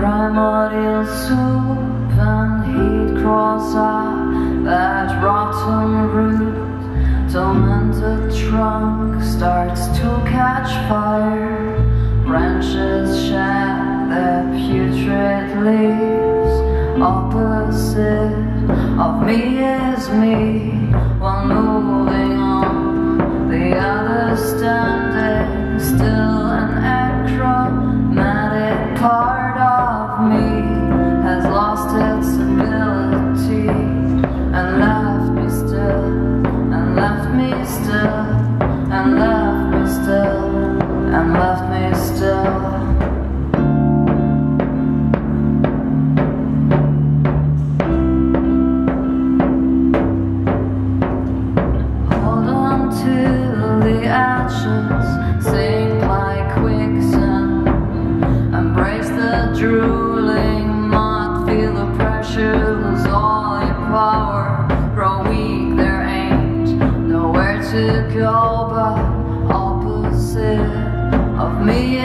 Primordial soup and he'd cross that rotten root. Trunk starts to catch fire. Branches shed their putrid leaves. Opposite of me is me while moving on. The other standing still an acrobatic part of me has lost its ability and left me still and left me still and left me still and left me still. Hold on to the ashes, me